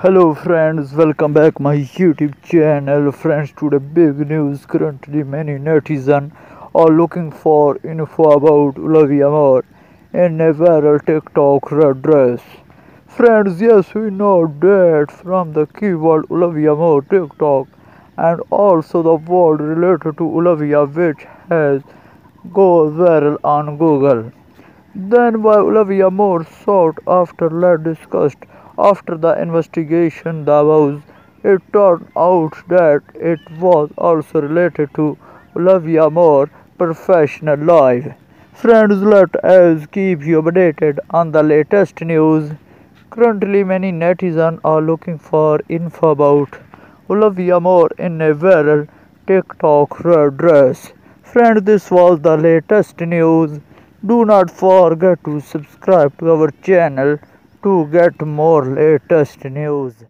Hello friends, welcome back my YouTube channel. Friends, today big news. Currently, many netizens are looking for info about Olivia Moore in a viral TikTok red dress. Friends, yes, we know that from the keyword Olivia Moore TikTok and also the word related to Olivia which has gone viral on Google. Then why Olivia Moore sought after let discussed after the investigation the was it turned out that it was also related to Olivia Moore's professional life. Friends, let us keep you updated on the latest news. Currently, many netizens are looking for info about Olivia Moore in a viral TikTok red dress. Friends, this was the latest news. Do not forget to subscribe to our channel to get more latest news.